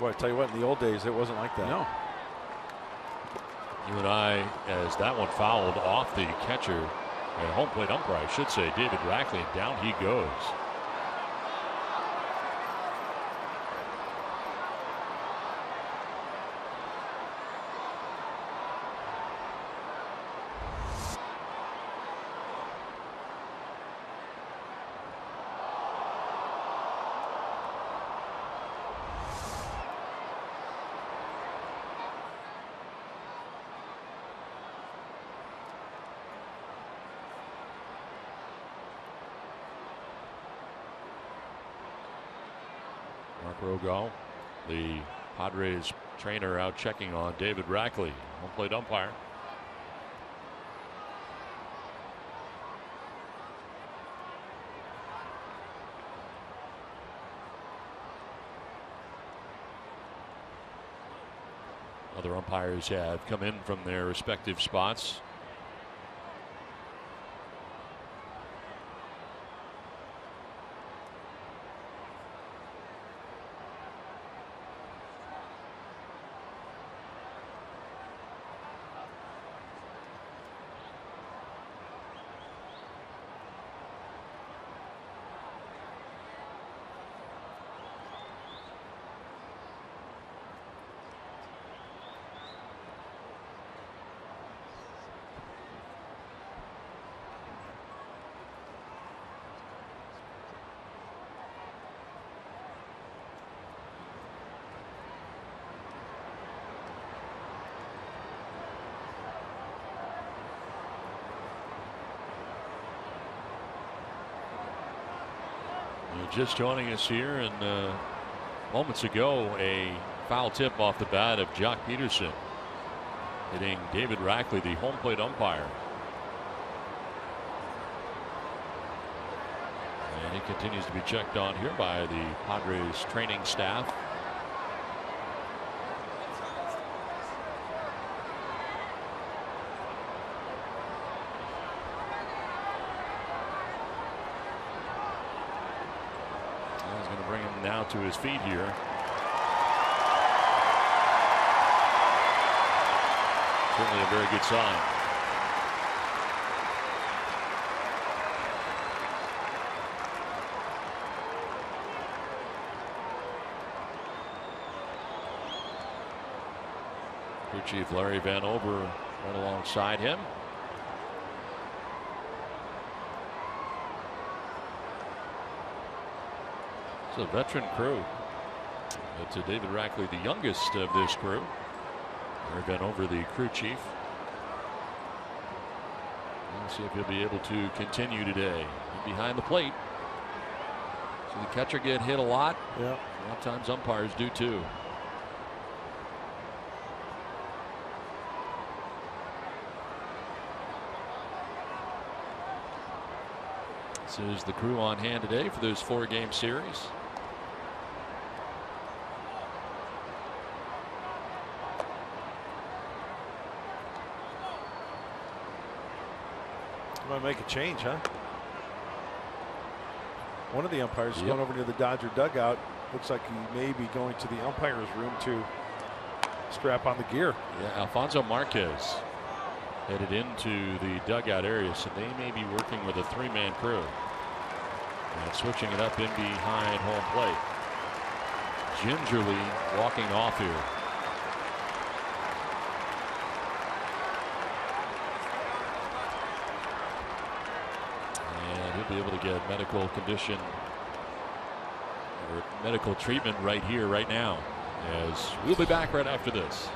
Boy, I tell you what, in the old days, it wasn't like that. No. You and I, as that one fouled off the catcher, and home plate umpire, I should say, David Rackley, and down he goes. Mark Rogow, the Padres trainer, out checking on David Rackley, home plate umpire. Other umpires have come in from their respective spots. Just joining us here, and uh, moments ago, a foul tip off the bat of Joc Pederson hitting David Rackley, the home plate umpire. And he continues to be checked on here by the Padres training staff. Now to his feet here. Certainly a very good sign. Crew Chief Larry Vanover right alongside him. It's a veteran crew. It's a David Rackley, the youngest of this crew. Larry Vanover the crew chief. We'll see if he'll be able to continue today. Behind the plate. So the catcher get hit a lot. Yeah. A lot of times umpires do too. This is the crew on hand today for this four game series. Might make a change, huh? One of the umpires Yep. going over to the Dodger dugout. Looks like he may be going to the umpire's room to strap on the gear. Yeah, Alfonso Marquez headed into the dugout area, so they may be working with a three man crew. And switching it up in behind home plate. Gingerly walking off here. And he'll able to get medical condition or medical treatment right here, right now, as we'll be back right after this.